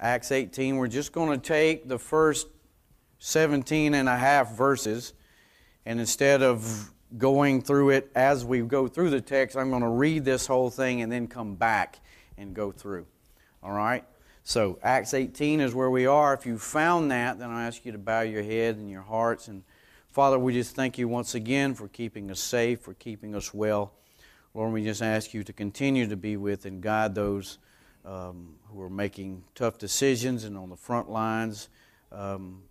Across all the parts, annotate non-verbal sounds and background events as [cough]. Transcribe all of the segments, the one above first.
Acts 18. We're just going to take the first 17 and a half verses, and instead of going through it as we go through the text, I'm going to read this whole thing and then come back and go through. All right? So, Acts 18 is where we are. If you found that, then I ask you to bow your head and your hearts. And Father, we just thank you once again for keeping us safe, for keeping us well. Lord, we just ask you to continue to be with and guide those um, who are making tough decisions and on the front lines um,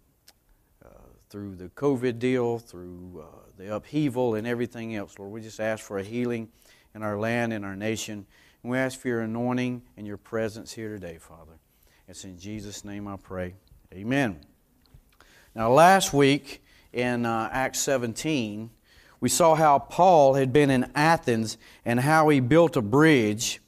uh, through the COVID deal, through uh, the upheaval, and everything else. Lord, we just ask for a healing in our land and our nation. And we ask for your anointing and your presence here today, Father. It's in Jesus' name I pray. Amen. Now, last week in uh, Acts 17, we saw how Paul had been in Athens and how he built a bridge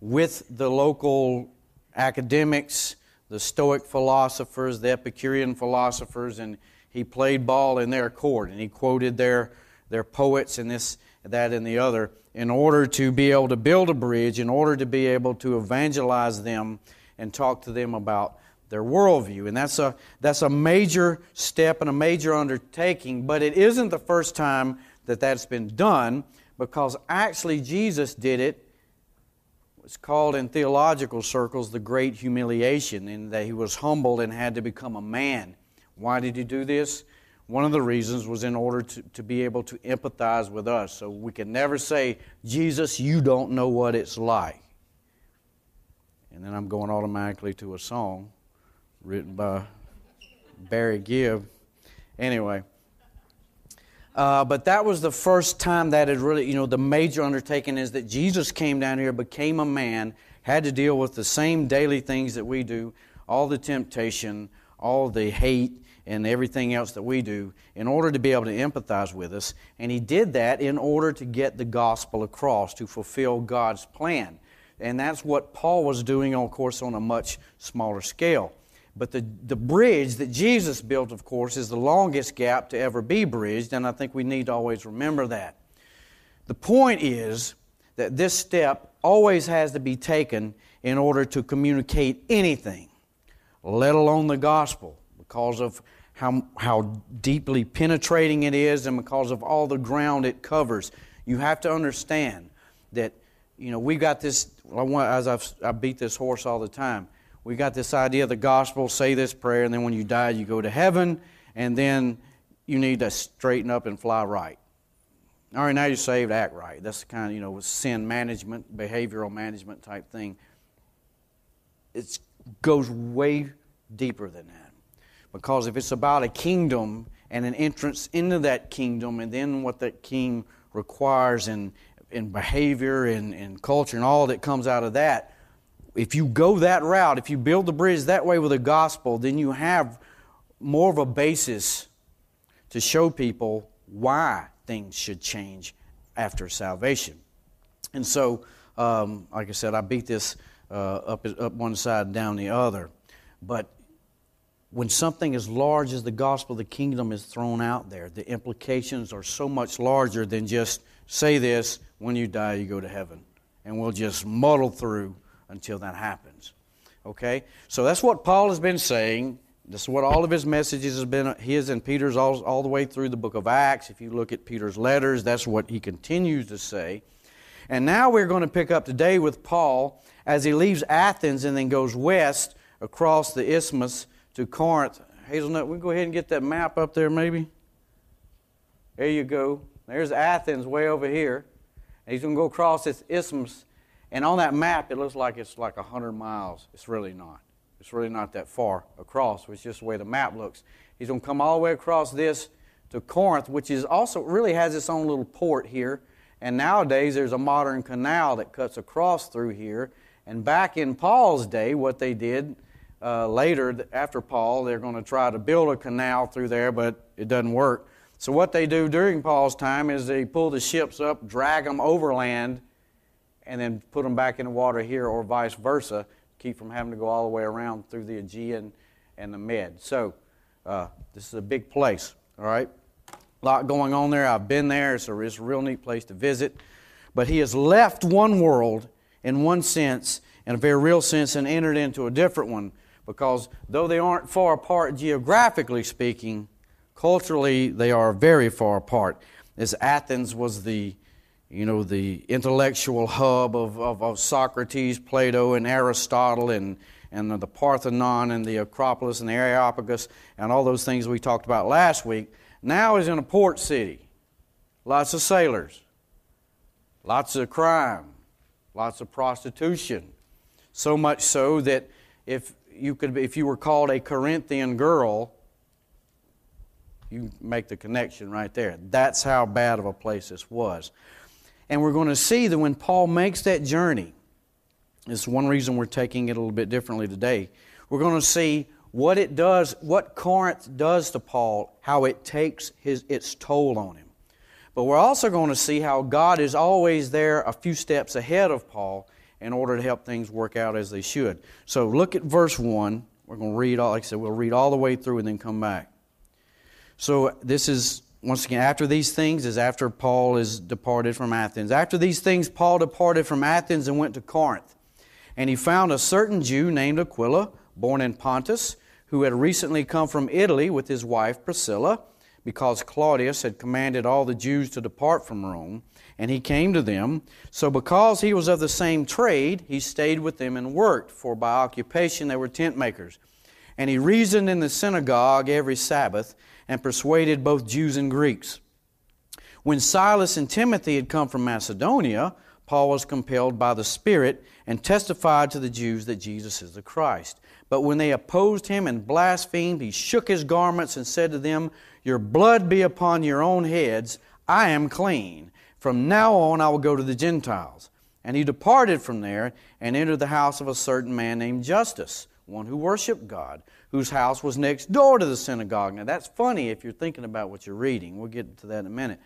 with the local academics, the Stoic philosophers, the Epicurean philosophers, and he played ball in their court and he quoted their, their poets and this, that, and the other in order to be able to build a bridge, in order to be able to evangelize them and talk to them about their worldview. And that's a, that's a major step and a major undertaking, but it isn't the first time that that's been done because actually Jesus did it. It's called in theological circles the great humiliation, in that he was humbled and had to become a man. Why did he do this? One of the reasons was in order to, to be able to empathize with us. So we can never say, Jesus, you don't know what it's like. And then I'm going automatically to a song written by Barry Gibb. Anyway. Uh, but that was the first time that had really, you know, the major undertaking is that Jesus came down here, became a man, had to deal with the same daily things that we do, all the temptation, all the hate, and everything else that we do, in order to be able to empathize with us. And he did that in order to get the gospel across, to fulfill God's plan. And that's what Paul was doing, of course, on a much smaller scale. But the, the bridge that Jesus built, of course, is the longest gap to ever be bridged, and I think we need to always remember that. The point is that this step always has to be taken in order to communicate anything, let alone the gospel, because of how, how deeply penetrating it is and because of all the ground it covers. You have to understand that, you know, we got this, as I've, I beat this horse all the time we got this idea of the gospel say this prayer, and then when you die, you go to heaven, and then you need to straighten up and fly right. All right, now you're saved, act right. That's the kind of, you know, sin management, behavioral management type thing. It goes way deeper than that. Because if it's about a kingdom and an entrance into that kingdom, and then what that king requires in, in behavior and, and culture and all that comes out of that, if you go that route, if you build the bridge that way with the gospel, then you have more of a basis to show people why things should change after salvation. And so, um, like I said, I beat this uh, up, up one side, down the other. But when something as large as the gospel of the kingdom is thrown out there, the implications are so much larger than just say this when you die, you go to heaven. And we'll just muddle through until that happens. Okay? So that's what Paul has been saying. This is what all of his messages has been his and Peter's all, all the way through the book of Acts. If you look at Peter's letters, that's what he continues to say. And now we're going to pick up today with Paul as he leaves Athens and then goes west across the isthmus to Corinth. Hazelnut, we go ahead and get that map up there maybe. There you go. There's Athens way over here. And he's going to go across this isthmus and on that map, it looks like it's like 100 miles. It's really not. It's really not that far across. It's just the way the map looks. He's going to come all the way across this to Corinth, which is also really has its own little port here. And nowadays, there's a modern canal that cuts across through here. And back in Paul's day, what they did uh, later, after Paul, they're going to try to build a canal through there, but it doesn't work. So, what they do during Paul's time is they pull the ships up, drag them overland, and then put them back in the water here, or vice versa, keep from having to go all the way around through the Aegean and the Med. So, uh, this is a big place, all right? A lot going on there. I've been there. A, it's a real neat place to visit. But he has left one world in one sense, in a very real sense, and entered into a different one. because though they aren't far apart geographically speaking, culturally they are very far apart. As Athens was the you know, the intellectual hub of, of, of, Socrates, Plato, and Aristotle, and, and the Parthenon, and the Acropolis, and the Areopagus, and all those things we talked about last week, now is in a port city. Lots of sailors, lots of crime, lots of prostitution. So much so that if you, could, if you were called a Corinthian girl, you make the connection right there. That's how bad of a place this was. And we're going to see that when Paul makes that journey, it's one reason we're taking it a little bit differently today. We're going to see what it does, what Corinth does to Paul, how it takes his, its toll on him. But we're also going to see how God is always there a few steps ahead of Paul in order to help things work out as they should. So look at verse 1. We're going to read all, like I said, we'll read all the way through and then come back. So this is once again, after these things is after Paul is departed from Athens. After these things, Paul departed from Athens and went to Corinth. And he found a certain Jew named Aquila, born in Pontus, who had recently come from Italy with his wife Priscilla, because Claudius had commanded all the Jews to depart from Rome. And he came to them. So, because he was of the same trade, he stayed with them and worked, for by occupation they were tent makers. And he reasoned in the synagogue every Sabbath and persuaded both Jews and Greeks. When Silas and Timothy had come from Macedonia, Paul was compelled by the Spirit and testified to the Jews that Jesus is the Christ. But when they opposed him and blasphemed, he shook his garments and said to them, Your blood be upon your own heads. I am clean. From now on I will go to the Gentiles. And he departed from there and entered the house of a certain man named Justus, one who worshiped God whose house was next door to the synagogue. Now, that's funny if you're thinking about what you're reading. We'll get to that in a minute.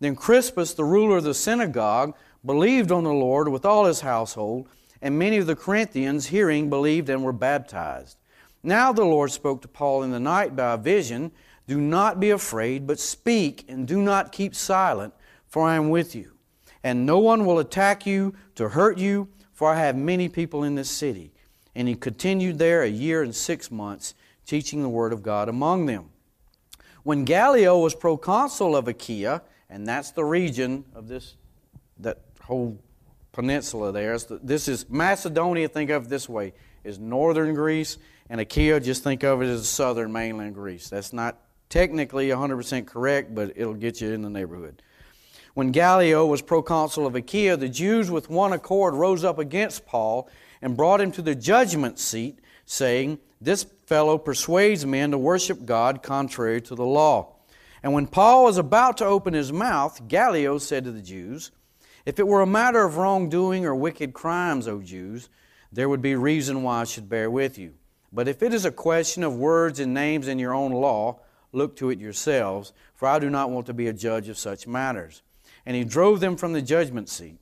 Then Crispus, the ruler of the synagogue, believed on the Lord with all his household, and many of the Corinthians, hearing, believed and were baptized. Now the Lord spoke to Paul in the night by a vision Do not be afraid, but speak, and do not keep silent, for I am with you. And no one will attack you to hurt you, for I have many people in this city. And he continued there a year and six months, teaching the word of God among them. When Gallio was proconsul of Achaia, and that's the region of this, that whole peninsula there. This is Macedonia, think of it this way, is northern Greece, and Achaia, just think of it as southern mainland Greece. That's not technically 100% correct, but it'll get you in the neighborhood. When Gallio was proconsul of Achaia, the Jews with one accord rose up against Paul and brought him to the judgment seat, saying, This fellow persuades men to worship God contrary to the law. And when Paul was about to open his mouth, Gallio said to the Jews, If it were a matter of wrongdoing or wicked crimes, O Jews, there would be reason why I should bear with you. But if it is a question of words and names in your own law, look to it yourselves, for I do not want to be a judge of such matters. And he drove them from the judgment seat.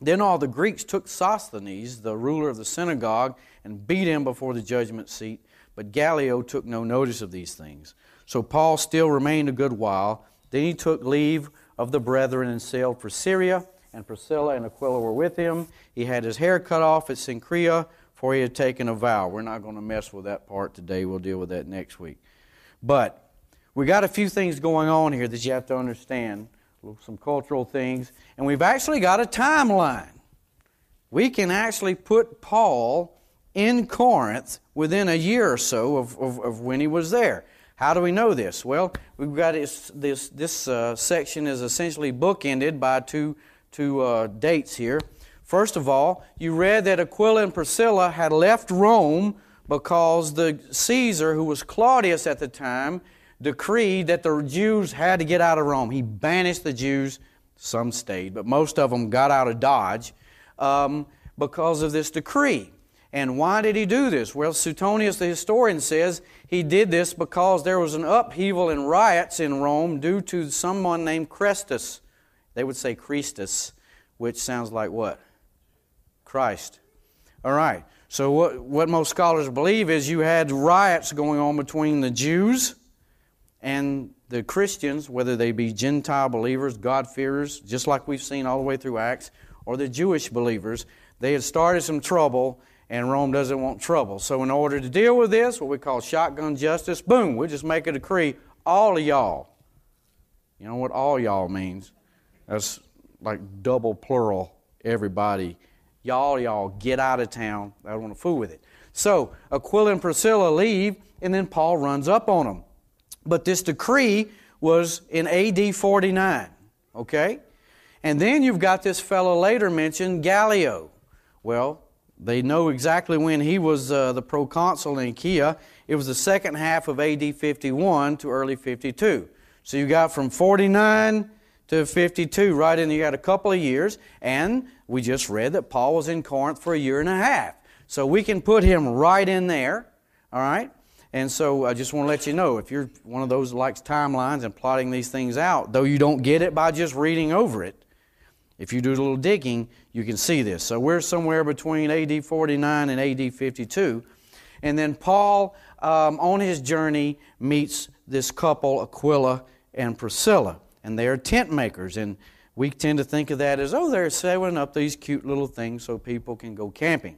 Then all the Greeks took Sosthenes, the ruler of the synagogue, and beat him before the judgment seat. But Gallio took no notice of these things. So Paul still remained a good while. Then he took leave of the brethren and sailed for Syria, and Priscilla and Aquila were with him. He had his hair cut off at Cenchrea, for he had taken a vow. We're not going to mess with that part today. We'll deal with that next week. But we got a few things going on here that you have to understand some cultural things, and we've actually got a timeline. We can actually put Paul in Corinth within a year or so of, of, of when he was there. How do we know this? Well, we've got this, this, this uh, section is essentially bookended by two, two uh, dates here. First of all, you read that Aquila and Priscilla had left Rome because the Caesar, who was Claudius at the time, decreed that the Jews had to get out of Rome. He banished the Jews. Some stayed, but most of them got out of Dodge um, because of this decree. And why did he do this? Well, Suetonius, the historian, says he did this because there was an upheaval and riots in Rome due to someone named Chrestus. They would say Christus, which sounds like what? Christ. All right. So, what, what most scholars believe is you had riots going on between the Jews and the Christians, whether they be Gentile believers, God-fearers, just like we've seen all the way through Acts, or the Jewish believers, they had started some trouble, and Rome doesn't want trouble. So, in order to deal with this, what we call shotgun justice, boom, we just make a decree all of y'all. You know what all y'all means? That's like double plural, everybody. Y'all, y'all, get out of town. I don't want to fool with it. So, Aquila and Priscilla leave, and then Paul runs up on them. But this decree was in AD 49, okay? And then you've got this fellow later mentioned, Gallio. Well, they know exactly when he was uh, the proconsul in Achaia. It was the second half of AD 51 to early 52. So you got from 49 to 52, right in there. You got a couple of years. And we just read that Paul was in Corinth for a year and a half. So we can put him right in there, all right? And so I just want to let you know if you're one of those likes timelines and plotting these things out, though you don't get it by just reading over it, if you do a little digging, you can see this. So we're somewhere between AD 49 and AD 52. And then Paul, um, on his journey, meets this couple, Aquila and Priscilla. And they are tent makers. And we tend to think of that as, oh, they're sewing up these cute little things so people can go camping.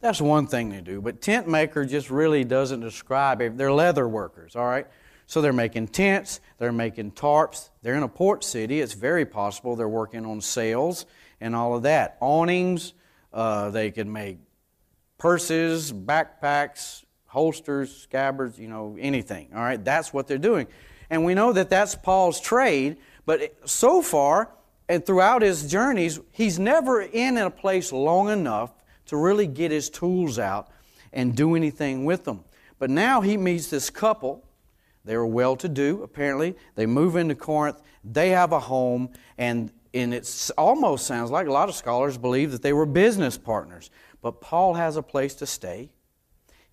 That's one thing they do. But tent maker just really doesn't describe it. They're leather workers, all right? So they're making tents, they're making tarps. They're in a port city. It's very possible they're working on sails and all of that. Awnings, uh, they can make purses, backpacks, holsters, scabbards, you know, anything. All right, that's what they're doing. And we know that that's Paul's trade, but so far and throughout his journeys, he's never in a place long enough to really get his tools out and do anything with them. But now he meets this couple they were well to do, apparently. They move into Corinth. They have a home, and, and it almost sounds like a lot of scholars believe that they were business partners. But Paul has a place to stay.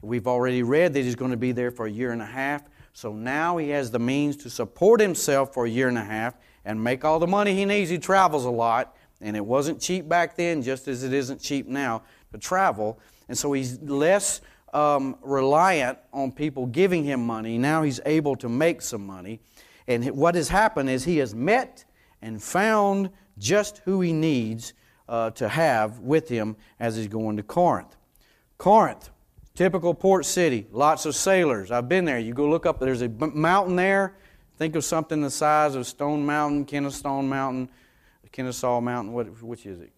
We've already read that he's going to be there for a year and a half. So now he has the means to support himself for a year and a half and make all the money he needs. He travels a lot, and it wasn't cheap back then, just as it isn't cheap now travel. And so he's less um, reliant on people giving him money. Now he's able to make some money. And what has happened is he has met and found just who he needs uh, to have with him as he's going to Corinth. Corinth, typical port city, lots of sailors. I've been there. You go look up, there's a mountain there. Think of something the size of Stone Mountain, Kennesaw Mountain, Kennesaw Mountain, what, which is it?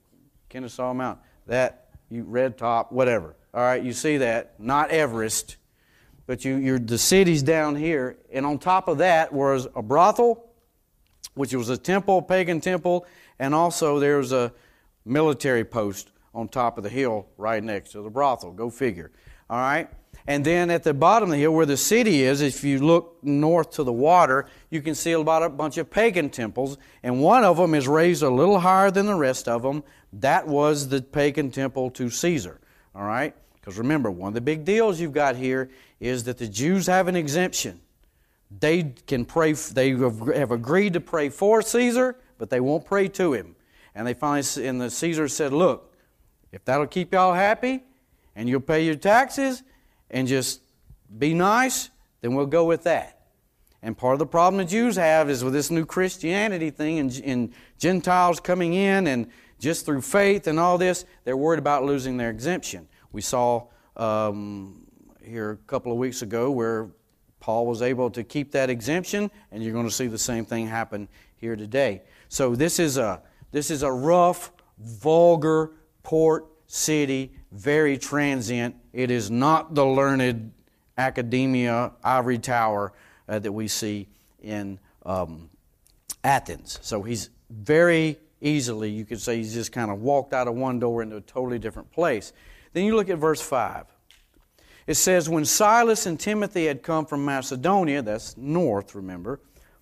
Kennesaw Mountain. That, you red top, whatever. All right, you see that. Not Everest, but you, you're, the city's down here. And on top of that was a brothel, which was a temple, pagan temple, and also there's a military post on top of the hill right next to the brothel. Go figure. All right? And then at the bottom of the hill where the city is, if you look north to the water, you can see about a bunch of pagan temples. And one of them is raised a little higher than the rest of them. That was the pagan temple to Caesar. All right? Because remember, one of the big deals you've got here is that the Jews have an exemption. They can pray, they have agreed to pray for Caesar, but they won't pray to him. And they finally, and the Caesar said, Look, if that'll keep y'all happy and you'll pay your taxes and just be nice, then we'll go with that. And part of the problem the Jews have is with this new Christianity thing and, and Gentiles coming in and just through faith and all this, they're worried about losing their exemption. We saw um, here a couple of weeks ago where Paul was able to keep that exemption, and you're going to see the same thing happen here today. So this is a this is a rough, vulgar port city, very transient. It is not the learned academia ivory tower uh, that we see in um, Athens. So he's very easily, you could say he's just kind of walked out of one door into a totally different place. Then you look at verse 5. It says, When Silas and Timothy had come from Macedonia, that's north, remember,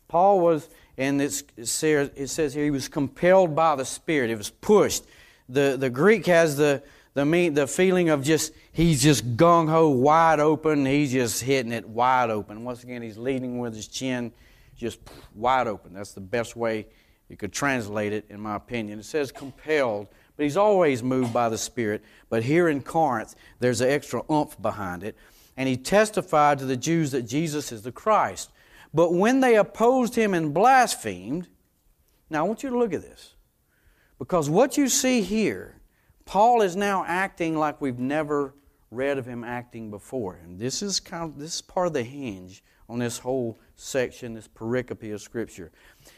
Paul was, and it says, here, he was compelled by the Spirit. It was pushed. The, the Greek has the, the, the feeling of just, he's just gung ho, wide open. He's just hitting it wide open. Once again, he's leading with his chin just wide open. That's the best way you could translate it, in my opinion. It says compelled, but he's always moved by the Spirit. But here in Corinth, there's an extra oomph behind it. And he testified to the Jews that Jesus is the Christ. But when they opposed him and blasphemed, now I want you to look at this. Because what you see here, Paul is now acting like we've never read of him acting before. And this is kind of this is part of the hinge on this whole section, this pericope of Scripture.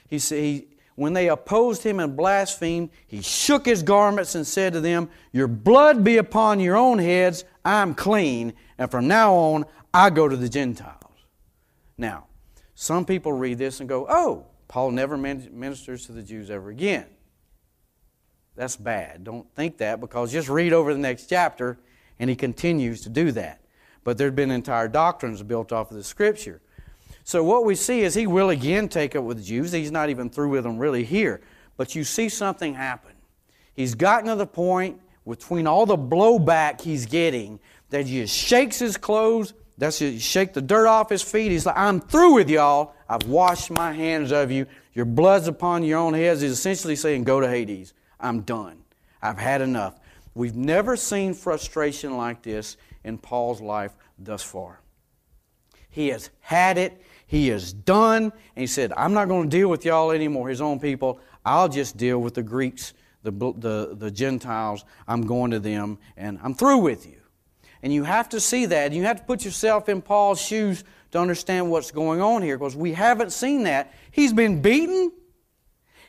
He he, when they opposed him and blasphemed, he shook his garments and said to them, Your blood be upon your own heads, I'm clean, and from now on I go to the Gentiles. Now, some people read this and go, Oh, Paul never ministers to the Jews ever again. That's bad. Don't think that because just read over the next chapter and he continues to do that. But there have been entire doctrines built off of the scripture. So what we see is he will again take up with the Jews. He's not even through with them really here. But you see something happen. He's gotten to the point between all the blowback he's getting that he just shakes his clothes, that's it, shake the dirt off his feet. He's like, I'm through with y'all. I've washed my hands of you. Your blood's upon your own heads. He's essentially saying, Go to Hades. I'm done. I've had enough. We've never seen frustration like this in Paul's life thus far. He has had it, he is done, and he said, I'm not going to deal with y'all anymore, his own people. I'll just deal with the Greeks, the, the, the Gentiles. I'm going to them, and I'm through with you. And you have to see that. You have to put yourself in Paul's shoes to understand what's going on here because we haven't seen that. He's been beaten.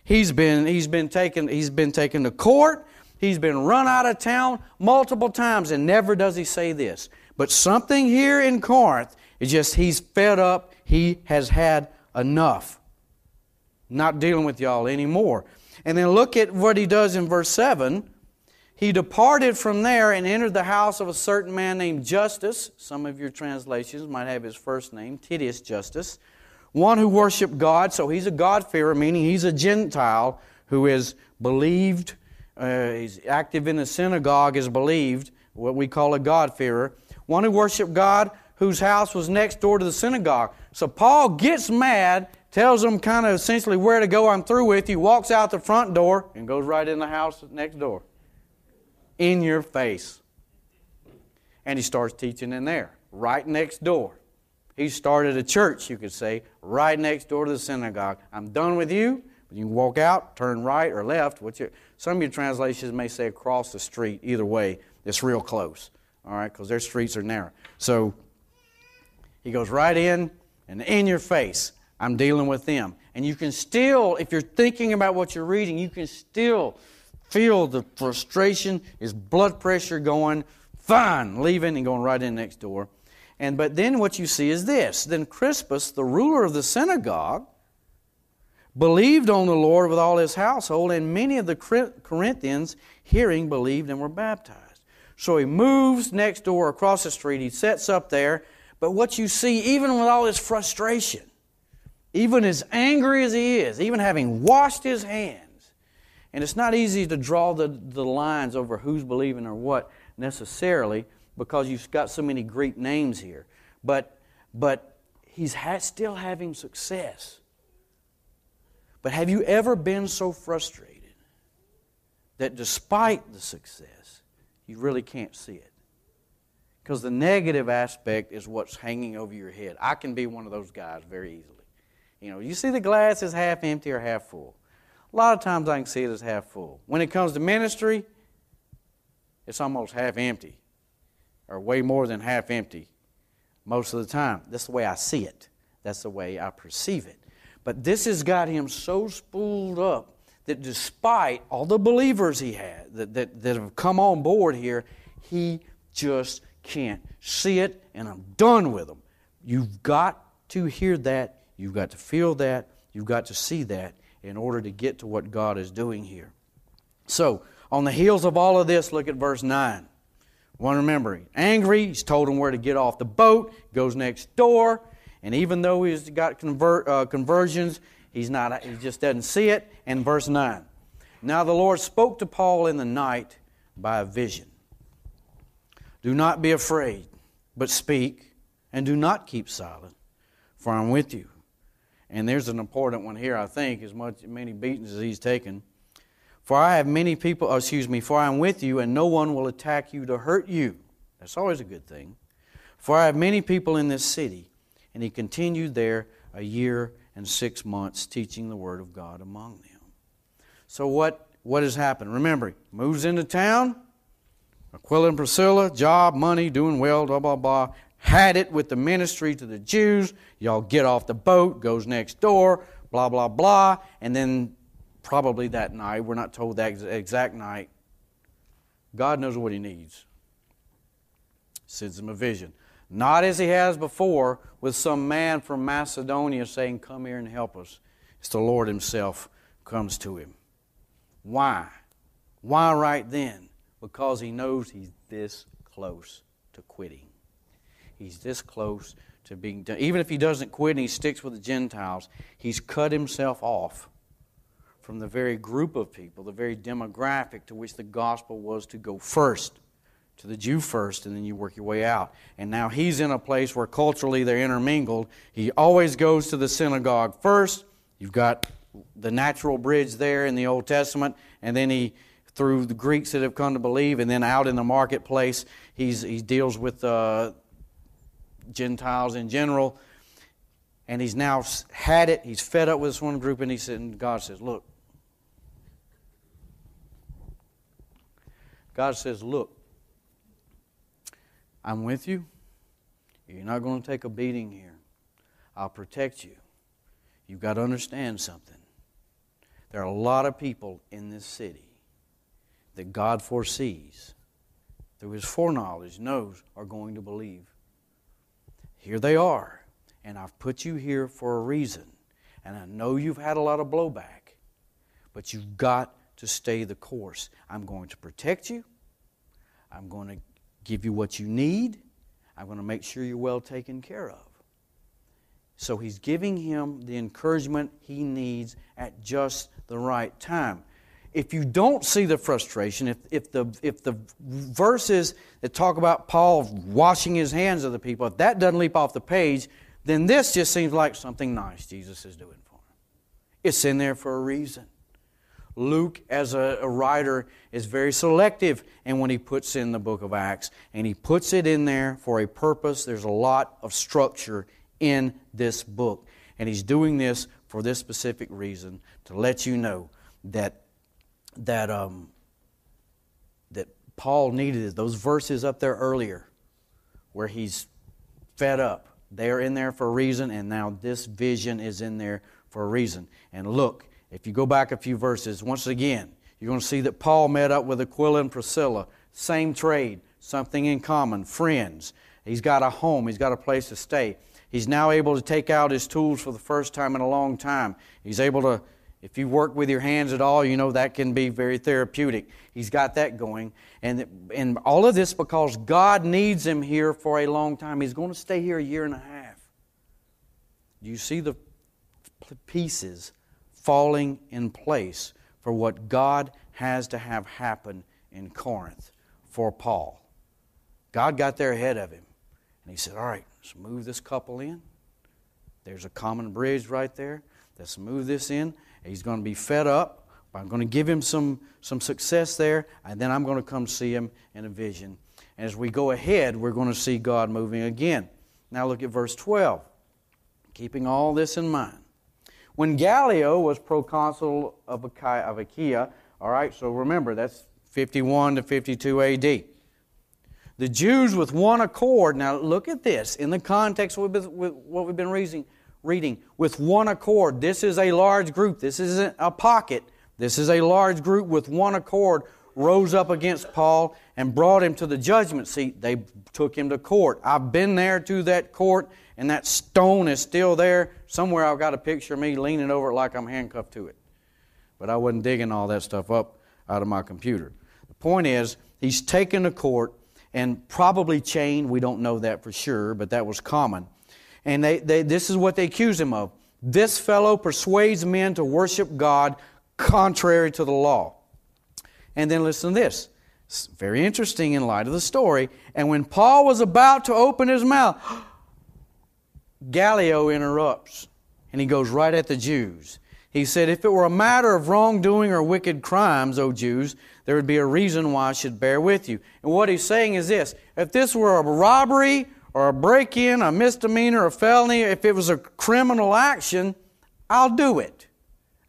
He's been, he's been, taken, he's been taken to court. He's been run out of town multiple times, and never does he say this. But something here in Corinth is just he's fed up. He has had enough. Not dealing with y'all anymore. And then look at what he does in verse 7. He departed from there and entered the house of a certain man named Justus. Some of your translations might have his first name, Titius Justus. One who worshiped God, so he's a God-fearer, meaning he's a Gentile who is believed uh, he's active in the synagogue, is believed, what we call a God-fearer. One who worshiped God, whose house was next door to the synagogue. So Paul gets mad, tells them kind of essentially where to go, I'm through with you, walks out the front door, and goes right in the house next door. In your face. And he starts teaching in there, right next door. He started a church, you could say, right next door to the synagogue. I'm done with you. You can walk out, turn right or left. What's your, some of your translations may say across the street. Either way, it's real close, all right, because their streets are narrow. So he goes right in and in your face. I'm dealing with them. And you can still, if you're thinking about what you're reading, you can still feel the frustration, his blood pressure going, fine, leaving and going right in next door. And but then what you see is this. Then Crispus, the ruler of the synagogue, believed on the Lord with all his household, and many of the Corinthians, hearing, believed and were baptized. So he moves next door across the street, he sets up there. But what you see, even with all his frustration, even as angry as he is, even having washed his hands, and it's not easy to draw the, the lines over who's believing or what necessarily because you've got so many Greek names here. But, but he's ha- still having success. But have you ever been so frustrated that despite the success, you really can't see it? Because the negative aspect is what's hanging over your head. I can be one of those guys very easily. You know, you see the glass is half empty or half full. A lot of times I can see it as half full. When it comes to ministry, it's almost half empty, or way more than half empty most of the time. That's the way I see it, that's the way I perceive it. But this has got him so spooled up that despite all the believers he had that, that, that have come on board here, he just can't see it, and I'm done with them. You've got to hear that, you've got to feel that, you've got to see that in order to get to what God is doing here. So, on the heels of all of this, look at verse 9. One remember, angry, he's told him where to get off the boat, goes next door, and even though he's got convert, uh, conversions, he's not, he just doesn't see it. And verse 9. Now the Lord spoke to Paul in the night by a vision. Do not be afraid, but speak, and do not keep silent, for I'm with you. And there's an important one here, I think, as much many beatings as he's taken. For I have many people, oh, excuse me, for I am with you, and no one will attack you to hurt you. That's always a good thing. For I have many people in this city and he continued there a year and six months teaching the Word of God among them. So, what, what has happened? Remember, he moves into town, Aquila and Priscilla, job, money, doing well, blah, blah, blah. Had it with the ministry to the Jews. Y'all get off the boat, goes next door, blah, blah, blah. And then probably that night, we're not told that exact night, God knows what he needs. Sends him a vision. Not as he has before with some man from Macedonia saying, Come here and help us. It's the Lord himself comes to him. Why? Why right then? Because he knows he's this close to quitting. He's this close to being done. Even if he doesn't quit and he sticks with the Gentiles, he's cut himself off from the very group of people, the very demographic to which the gospel was to go first. To the Jew first, and then you work your way out. And now he's in a place where culturally they're intermingled. He always goes to the synagogue first. You've got the natural bridge there in the Old Testament, and then he, through the Greeks that have come to believe, and then out in the marketplace, he's, he deals with uh, Gentiles in general. And he's now had it, he's fed up with this one group, and he said, and God says, Look. God says, Look, I'm with you. You're not going to take a beating here. I'll protect you. You've got to understand something. There are a lot of people in this city that God foresees, through His foreknowledge, knows are going to believe. Here they are, and I've put you here for a reason. And I know you've had a lot of blowback, but you've got to stay the course. I'm going to protect you. I'm going to give you what you need. I'm going to make sure you're well taken care of. So he's giving him the encouragement he needs at just the right time. If you don't see the frustration, if, if, the, if the verses that talk about Paul washing his hands of the people, if that doesn't leap off the page, then this just seems like something nice Jesus is doing for him. It's in there for a reason. Luke, as a, a, writer, is very selective and when he puts in the book of Acts. And he puts it in there for a purpose. There's a lot of structure in this book. And he's doing this for this specific reason to let you know that, that, um, that Paul needed those verses up there earlier where he's fed up. They are in there for a reason, and now this vision is in there for a reason. And look, if you go back a few verses, once again, you're going to see that Paul met up with Aquila and Priscilla, same trade, something in common, friends. He's got a home, he's got a place to stay. He's now able to take out his tools for the first time in a long time. He's able to, if you work with your hands at all, you know that can be very therapeutic. He's got that going. And, and all of this because God needs him here for a long time. He's going to stay here a year and a half. Do you see the pieces falling in place for what God has to have happen in Corinth for Paul? God got there ahead of him. And he said, All right, let's move this couple in. There's a common bridge right there. Let's move this in. He's going to be fed up. I'm going to give him some, some success there, and then I'm going to come see him in a vision. And as we go ahead, we're going to see God moving again. Now look at verse 12. Keeping all this in mind. When Gallio was proconsul of Achaia, all right, so remember, that's 51 to 52 AD. The Jews, with one accord, now look at this in the context of what we've been reading, reading, with one accord. This is a large group. This isn't a pocket. This is a large group with one accord rose up against Paul and brought him to the judgment seat. They took him to court. I've been there to that court, and that stone is still there. Somewhere I've got a picture of me leaning over it like I'm handcuffed to it. But I wasn't digging all that stuff up out of my computer. The point is, he's taken to court and probably chained. We don't know that for sure, but that was common. And they, they, this is what they accuse him of. This fellow persuades men to worship God contrary to the law. And then listen to this. It's very interesting in light of the story. And when Paul was about to open his mouth, [gasps] Gallio interrupts and he goes right at the Jews. He said, If it were a matter of wrongdoing or wicked crimes, O Jews, there would be a reason why I should bear with you. And what he's saying is this if this were a robbery or a break in, a misdemeanor, a felony, if it was a criminal action, I'll do it.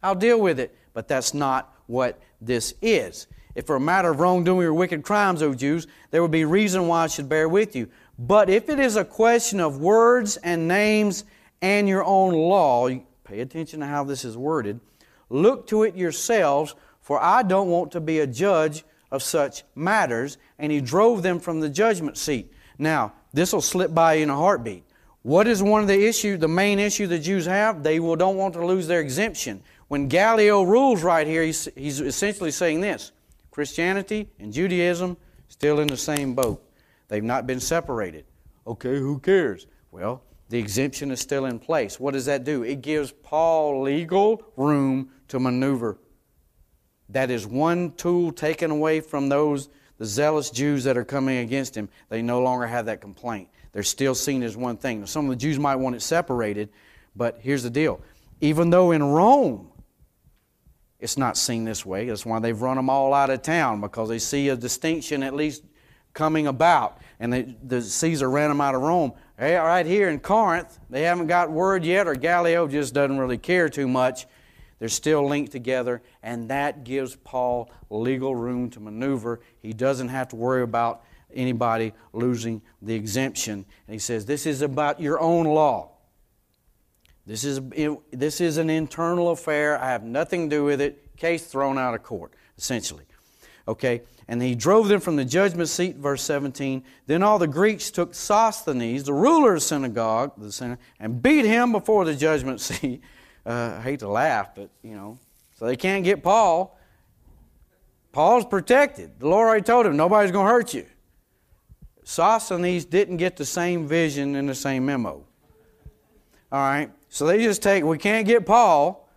I'll deal with it. But that's not what this is. If for a matter of wrongdoing or wicked crimes, O Jews, there would be reason why I should bear with you. But if it is a question of words and names and your own law, pay attention to how this is worded, look to it yourselves, for I don't want to be a judge of such matters. And he drove them from the judgment seat. Now, this will slip by in a heartbeat. What is one of the issue, the main issue the Jews have? They will, don't want to lose their exemption. When Gallio rules right here, he's, he's essentially saying this Christianity and Judaism still in the same boat. They've not been separated. Okay, who cares? Well, the exemption is still in place. What does that do? It gives Paul legal room to maneuver. That is one tool taken away from those the zealous Jews that are coming against him. They no longer have that complaint. They're still seen as one thing. Now, some of the Jews might want it separated, but here's the deal. Even though in Rome it's not seen this way. That's why they've run them all out of town because they see a distinction at least coming about. And they, the Caesar ran them out of Rome. Hey, right here in Corinth, they haven't got word yet, or Gallio just doesn't really care too much. They're still linked together, and that gives Paul legal room to maneuver. He doesn't have to worry about anybody losing the exemption. And he says, This is about your own law. This is, this is an internal affair. I have nothing to do with it. Case thrown out of court, essentially. Okay? And he drove them from the judgment seat, verse 17. Then all the Greeks took Sosthenes, the ruler of synagogue, the synagogue and beat him before the judgment [laughs] seat. Uh, I hate to laugh, but, you know. So they can't get Paul. Paul's protected. The Lord already told him, nobody's going to hurt you. Sosthenes didn't get the same vision in the same memo. All right? So they just take, we can't get Paul,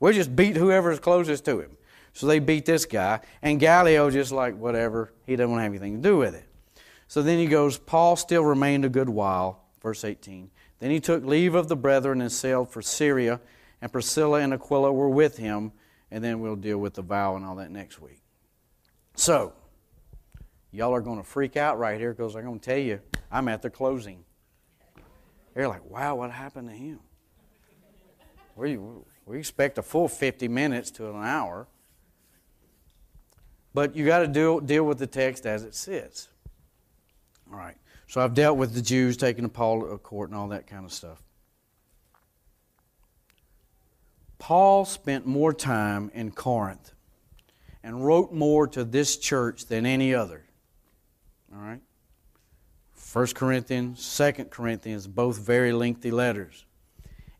we'll just beat whoever's closest to him. So they beat this guy, and Gallio just like, whatever, he doesn't want to have anything to do with it. So then he goes, Paul still remained a good while, verse 18. Then he took leave of the brethren and sailed for Syria, and Priscilla and Aquila were with him, and then we'll deal with the vow and all that next week. So, y'all are going to freak out right here because I'm going to tell you, I'm at the closing. They're like, wow, what happened to him? We, we expect a full 50 minutes to an hour. But you got to deal, deal with the text as it sits. All right. So I've dealt with the Jews taking Paul to court and all that kind of stuff. Paul spent more time in Corinth and wrote more to this church than any other. All right? 1 Corinthians, 2 Corinthians, both very lengthy letters.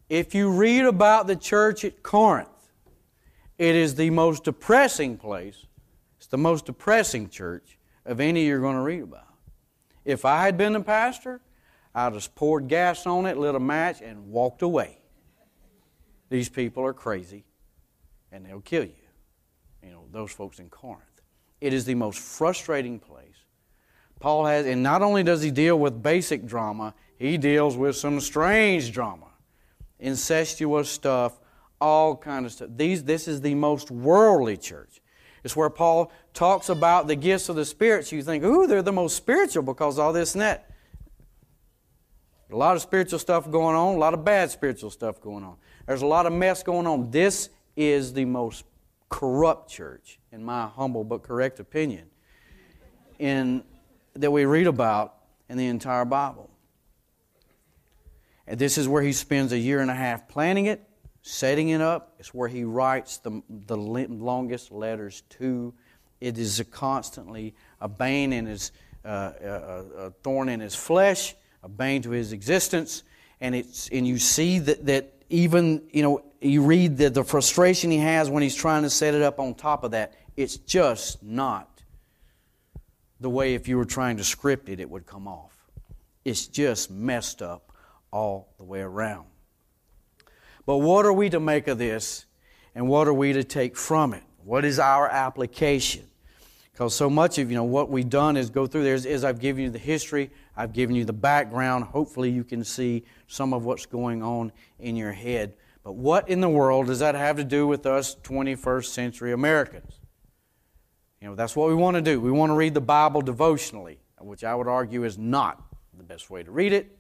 If you read about the church at Corinth, it is the most depressing place. It's the most depressing church of any you're going to read about. If I had been the pastor, I'd have poured gas on it, lit a match, and walked away. These people are crazy, and they'll kill you. You know, those folks in Corinth. It is the most frustrating place. Paul has, and not only does he deal with basic drama, he deals with some strange drama incestuous stuff, all kind of stuff. These, this is the most worldly church. It's where Paul talks about the gifts of the spirits. You think, ooh, they're the most spiritual because all this and that. A lot of spiritual stuff going on, a lot of bad spiritual stuff going on. There's a lot of mess going on. This is the most corrupt church, in my humble but correct opinion, in, that we read about in the entire Bible. And this is where he spends a year and a half planning it, setting it up. It's where he writes the, the longest letters to. It is a constantly a bane in his, uh, a, a thorn in his flesh, a bane to his existence. And, it's, and you see that, that even, you know, you read the, the frustration he has when he's trying to set it up on top of that. It's just not the way if you were trying to script it, it would come off. It's just messed up all the way around. But what are we to make of this, and what are we to take from it? What is our application? Because so much of you know what we've done is go through there is, is I've given you the history, I've given you the background. Hopefully, you can see some of what's going on in your head. But what in the world does that have to do with us 21st century Americans? You know, that's what we want to do. We want to read the Bible devotionally, which I would argue is not the best way to read it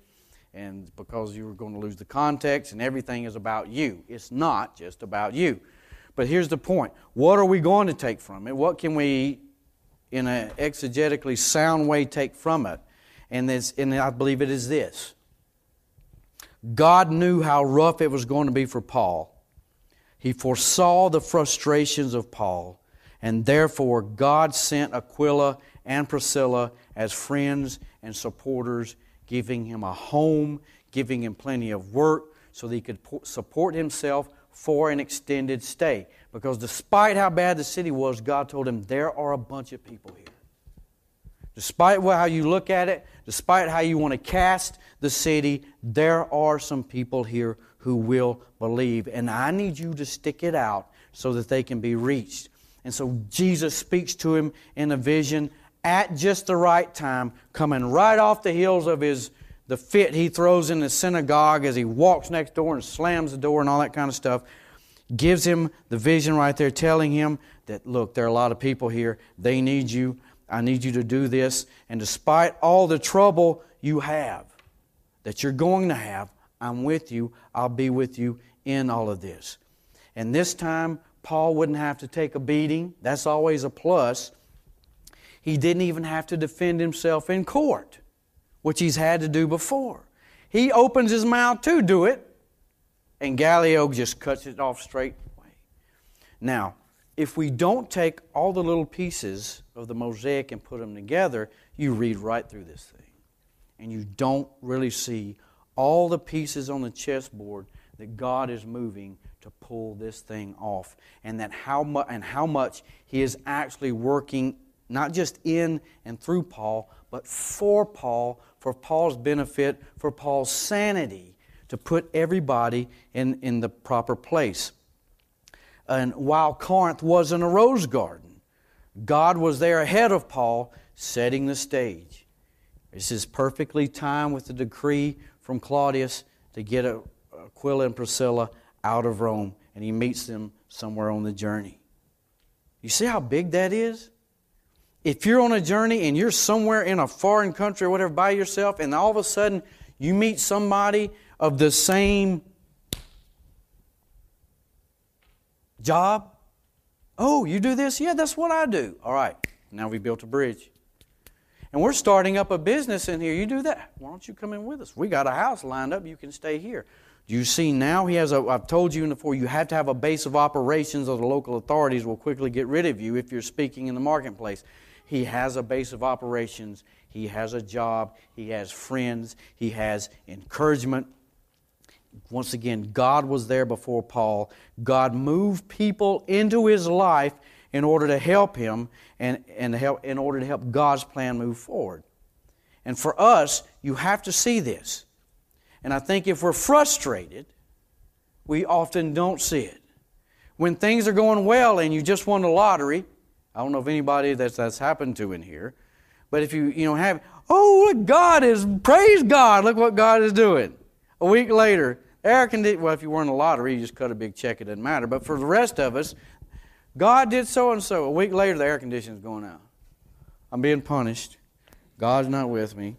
and because you're going to lose the context and everything is about you. It's not just about you. But here's the point what are we going to take from it? What can we, in an exegetically sound way, take from it? And, this, and I believe it is this God knew how rough it was going to be for Paul. He foresaw the frustrations of Paul, and therefore God sent Aquila and Priscilla as friends and supporters, giving him a home, giving him plenty of work so that he could support himself for an extended stay. Because despite how bad the city was, God told him, There are a bunch of people here. Despite how you look at it, despite how you want to cast the city, there are some people here who will believe. And I need you to stick it out so that they can be reached. And so Jesus speaks to him in a vision at just the right time, coming right off the heels of his the fit he throws in the synagogue as he walks next door and slams the door and all that kind of stuff. Gives him the vision right there, telling him that, look, there are a lot of people here. They need you. I need you to do this. And despite all the trouble you have, that you're going to have, I'm with you. I'll be with you in all of this. And this time, Paul wouldn't have to take a beating. That's always a plus. He didn't even have to defend himself in court, which he's had to do before. He opens his mouth to do it, and Gallio just cuts it off straight away. Now, if we don't take all the little pieces of the mosaic and put them together, you read right through this thing. And you don't really see all the pieces on the chessboard that God is moving to pull this thing off. And that how much and how much He is actually working not just in and through Paul, but for Paul, for Paul's benefit, for Paul's sanity, to put everybody in, in the proper place. And while Corinth wasn't a rose garden, God was there ahead of Paul, setting the stage. This is perfectly timed with the decree from Claudius to get Aquila and Priscilla out of Rome, and he meets them somewhere on the journey. You see how big that is? If you're on a journey and you're somewhere in a foreign country or whatever by yourself, and all of a sudden you meet somebody of the same Job? Oh, you do this? Yeah, that's what I do. All right, now we built a bridge. And we're starting up a business in here. You do that. Why don't you come in with us? We got a house lined up. You can stay here. Do you see now he has a, I've told you before, you have to have a base of operations or the local authorities will quickly get rid of you if you're speaking in the marketplace. He has a base of operations. He has a job. He has friends. He has encouragement. Once again, God was there before Paul. God moved people into his life in order to help him and, and help, in order to help God's plan move forward. And for us, you have to see this. And I think if we're frustrated, we often don't see it. When things are going well and you just won the lottery, I don't know if anybody that's, that's happened to in here, but if you, you know, have, oh, look, God is, praise God, look what God is doing. A week later, Air conditioning, well, if you won the lottery, you just cut a big check, it doesn't matter. But for the rest of us, God did so and so. A week later, the air conditioning's going out. I'm being punished. God's not with me.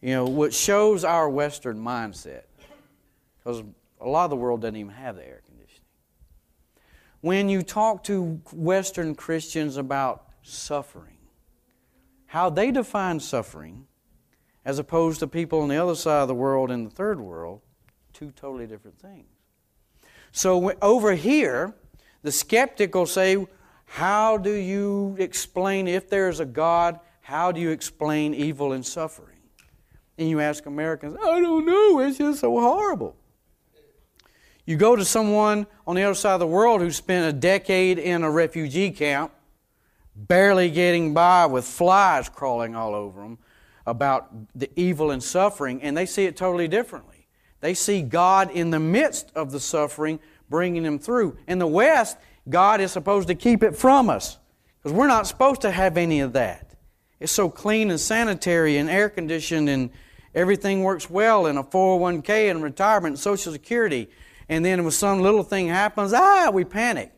You know, what shows our Western mindset, because a lot of the world doesn't even have the air conditioning. When you talk to Western Christians about suffering, how they define suffering, as opposed to people on the other side of the world in the third world, two totally different things. So over here, the skeptic will say, How do you explain, if there's a God, how do you explain evil and suffering? And you ask Americans, I don't know, it's just so horrible. You go to someone on the other side of the world who spent a decade in a refugee camp, barely getting by with flies crawling all over them, about the evil and suffering, and they see it totally differently. They see God in the midst of the suffering, bringing them through. In the West, God is supposed to keep it from us because we're not supposed to have any of that. It's so clean and sanitary and air conditioned and everything works well in a 401k and retirement and Social Security. And then when some little thing happens, ah, we panic.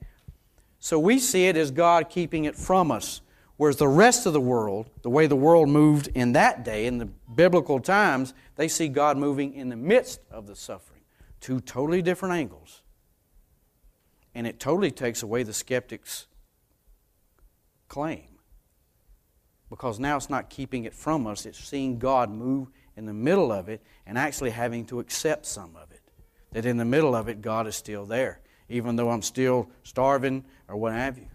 So we see it as God keeping it from us. Whereas the rest of the world, the way the world moved in that day, in the biblical times, they see God moving in the midst of the suffering. Two totally different angles. And it totally takes away the skeptic's claim. Because now it's not keeping it from us, it's seeing God move in the middle of it and actually having to accept some of it. That in the middle of it, God is still there, even though I'm still starving or what have you.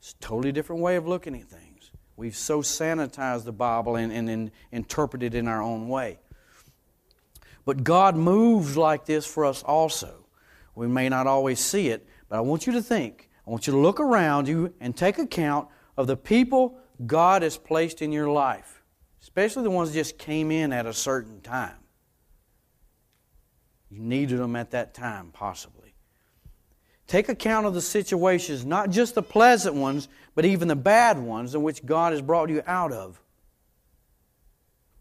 It's a totally different way of looking at things. We've so sanitized the Bible and, and, and interpreted it in our own way. But God moves like this for us also. We may not always see it, but I want you to think, I want you to look around you and take account of the people God has placed in your life, especially the ones that just came in at a certain time. You needed them at that time, possibly. Take account of the situations, not just the pleasant ones, but even the bad ones in which God has brought you out of.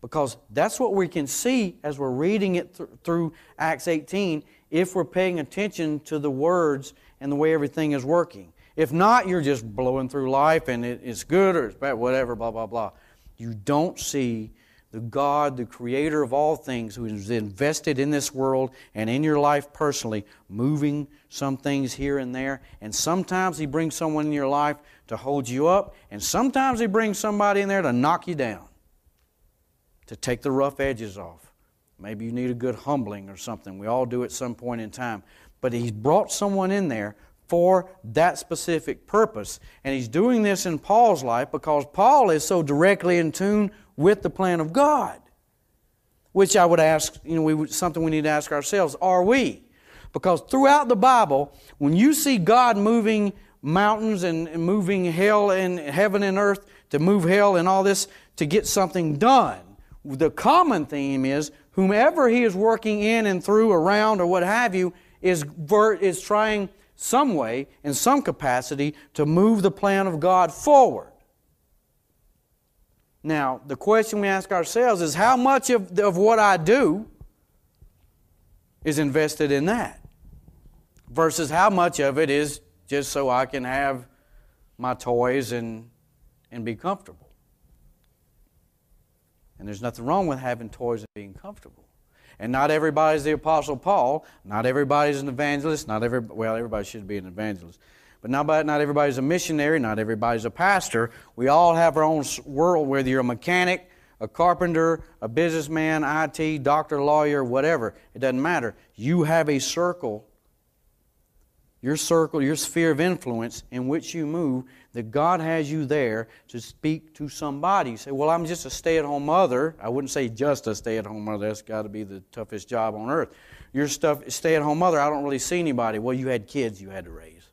Because that's what we can see as we're reading it th- through Acts 18 if we're paying attention to the words and the way everything is working. If not, you're just blowing through life and it, it's good or it's bad, whatever, blah, blah, blah. You don't see the God, the creator of all things, who is invested in this world and in your life personally, moving some things here and there. And sometimes He brings someone in your life to hold you up, and sometimes He brings somebody in there to knock you down, to take the rough edges off. Maybe you need a good humbling or something. We all do at some point in time. But He's brought someone in there for that specific purpose. And he's doing this in Paul's life because Paul is so directly in tune with the plan of God. Which I would ask, you know, we, something we need to ask ourselves are we? Because throughout the Bible, when you see God moving mountains and moving hell and heaven and earth to move hell and all this to get something done, the common theme is whomever he is working in and through, around, or what have you, is, is trying some way, in some capacity, to move the plan of God forward. Now, the question we ask ourselves is how much of, of what I do is invested in that versus how much of it is just so I can have my toys and, and be comfortable. And there's nothing wrong with having toys and being comfortable. And not everybody's the Apostle Paul. Not everybody's an evangelist. Not every, well, everybody should be an evangelist. But not, not everybody's a missionary. Not everybody's a pastor. We all have our own world, whether you're a mechanic, a carpenter, a businessman, IT, doctor, lawyer, whatever. It doesn't matter. You have a circle, your circle, your sphere of influence in which you move that God has you there to speak to somebody. You say, Well, I'm just a stay at home mother. I wouldn't say just a stay at home mother. That's got to be the toughest job on earth. You're a stay at home mother. I don't really see anybody. Well, you had kids you had to raise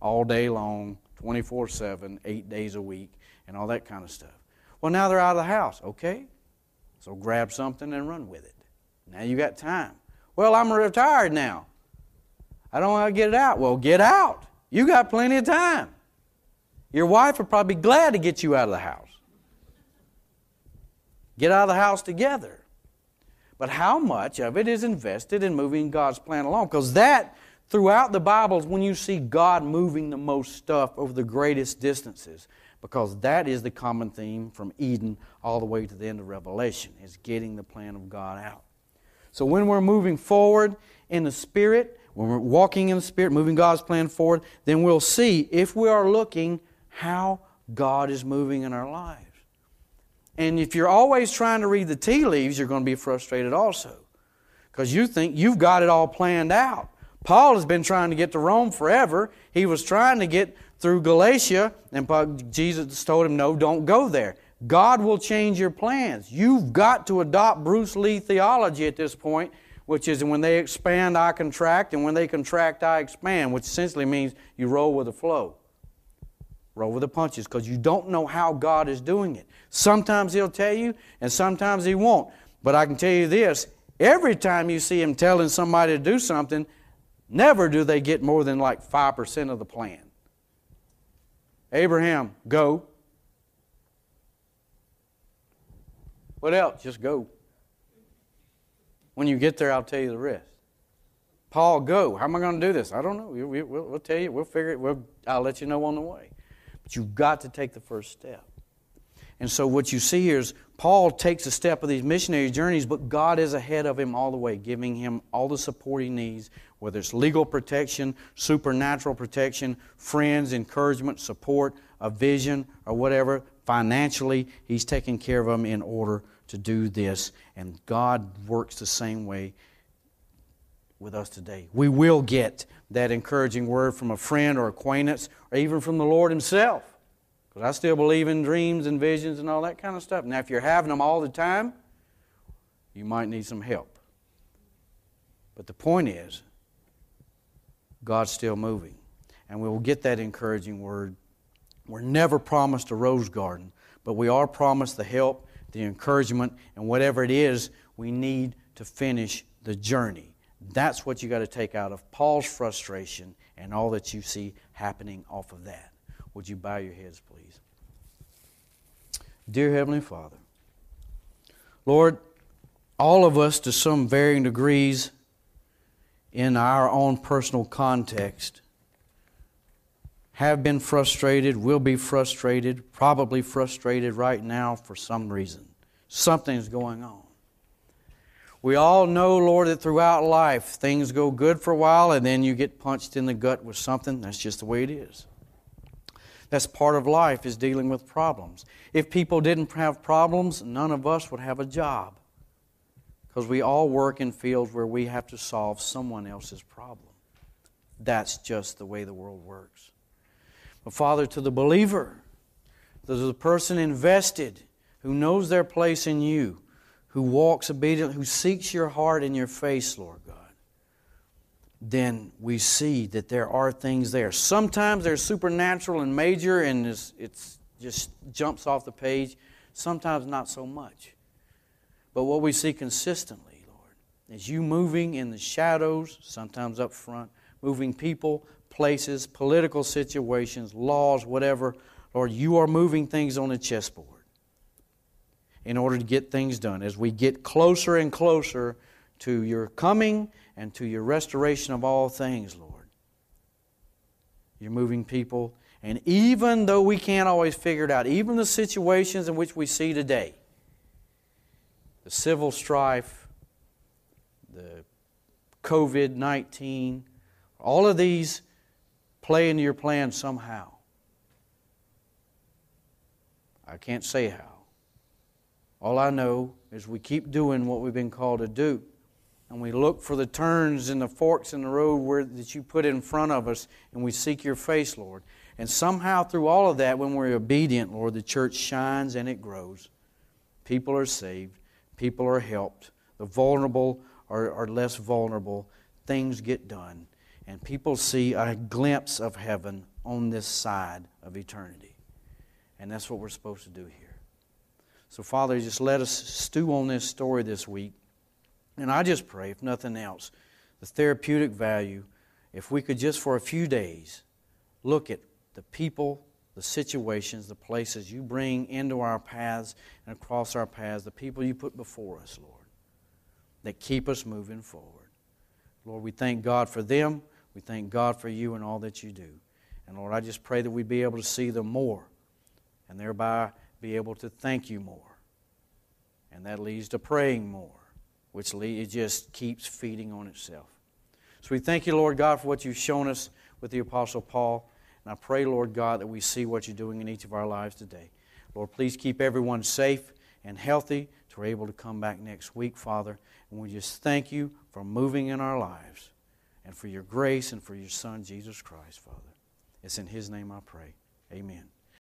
all day long, 24 7, eight days a week, and all that kind of stuff. Well, now they're out of the house. Okay. So grab something and run with it. Now you got time. Well, I'm retired now. I don't want to get it out. Well, get out. You got plenty of time. Your wife would probably be glad to get you out of the house. Get out of the house together. But how much of it is invested in moving God's plan along? Because that, throughout the Bible, is when you see God moving the most stuff over the greatest distances. Because that is the common theme from Eden all the way to the end of Revelation, is getting the plan of God out. So when we're moving forward in the Spirit, when we're walking in the Spirit, moving God's plan forward, then we'll see if we are looking how God is moving in our lives. And if you're always trying to read the tea leaves, you're going to be frustrated also. Because you think you've got it all planned out. Paul has been trying to get to Rome forever. He was trying to get through Galatia, and Jesus told him, No, don't go there. God will change your plans. You've got to adopt Bruce Lee theology at this point, which is when they expand, I contract, and when they contract, I expand, which essentially means you roll with the flow roll with the punches because you don't know how God is doing it. Sometimes He'll tell you, and sometimes He won't. But I can tell you this every time you see Him telling somebody to do something, never do they get more than like 5% of the plan. Abraham, go. What else? Just go. When you get there, I'll tell you the rest. Paul, go. How am I going to do this? I don't know. We, will we'll tell you. We'll figure it. We'll, I'll let you know on the way. But you've got to take the first step. And so what you see here is Paul takes a step of these missionary journeys, but God is ahead of him all the way, giving him all the support he needs, whether it's legal protection, supernatural protection, friends, encouragement, support, a vision, or whatever. Financially, he's taking care of them in order to do this. And God works the same way with us today. We will get that encouraging word from a friend or acquaintance, or even from the Lord Himself. Because I still believe in dreams and visions and all that kind of stuff. Now, if you're having them all the time, you might need some help. But the point is, God's still moving. And we will get that encouraging word. We're never promised a rose garden, but we are promised the help, the encouragement, and whatever it is we need to finish the journey. That's what you got to take out of Paul's frustration and all that you see happening off of that. Would you bow your heads, please? Dear Heavenly Father, Lord, all of us to some varying degrees in our own personal context have been frustrated, will be frustrated, probably frustrated right now for some reason. Something's going on. We all know, Lord, that throughout life things go good for a while and then you get punched in the gut with something. That's just the way it is. That's part of life is dealing with problems. If people didn't have problems, none of us would have a job. Because we all work in fields where we have to solve someone else's problem. That's just the way the world works. But Father, to the believer, to the person invested who knows their place in you, who walks obediently, who seeks your heart and your face, Lord God then we see that there are things there. Sometimes they're supernatural and major and it's, it's just jumps off the page. Sometimes not so much. But what we see consistently, Lord, is you moving in the shadows, sometimes up front, moving people, places, political situations, laws, whatever. Lord, you are moving things on the chessboard in order to get things done. As we get closer and closer to your coming and to your restoration of all things, Lord. You're moving people. And even though we can't always figure it out, even the situations in which we see today, the civil strife, the COVID 19, all of these play into your plan somehow. I can't say how. All I know is we keep doing what we've been called to do and we look for the turns and the forks in the road where, that you put in front of us, and we seek your face, Lord. And somehow, through all of that, when we're obedient, Lord, the church shines and it grows. People are saved, people are helped, the vulnerable are, are less vulnerable, things get done, and people see a glimpse of heaven on this side of eternity. And that's what we're supposed to do here. So, Father, just let us stew on this story this week. And I just pray, if nothing else, the therapeutic value, if we could just for a few days look at the people, the situations, the places you bring into our paths and across our paths, the people you put before us, Lord, that keep us moving forward. Lord, we thank God for them. We thank God for you and all that you do. And Lord, I just pray that we be able to see them more and thereby be able to thank you more. And that leads to praying more which it just keeps feeding on itself. So we thank you, Lord God, for what you've shown us with the Apostle Paul. And I pray, Lord God, that we see what you're doing in each of our lives today. Lord, please keep everyone safe and healthy to be able to come back next week, Father. And we just thank you for moving in our lives and for your grace and for your Son, Jesus Christ, Father. It's in His name I pray. Amen.